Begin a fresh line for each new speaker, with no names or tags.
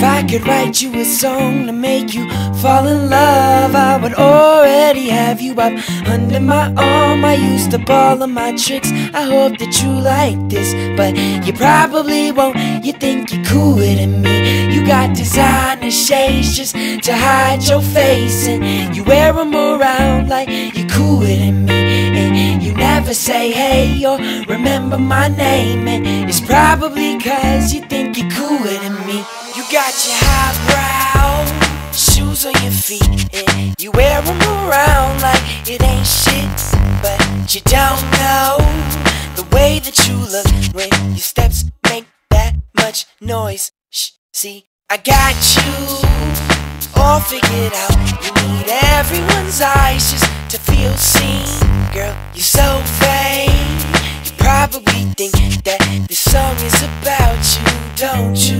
If I could write you a song to make you fall in love, I would already have you up under my arm. I used up all of my tricks. I hope that you like this, but you probably won't. You think you're cooler than me. You got designer shades just to hide your face, and you wear them around like you're cooler than me. And you never say hey or remember my name, and it's probably cause you think you're cooler than me. Got your highbrow shoes on your feet, and you wear them around like it ain't shit. But you don't know the way that you look when your steps make that much noise. Shh, see, I got you all figured out. You need everyone's eyes just to feel seen. Girl, you're so vain. You probably think that this song is about you, don't you?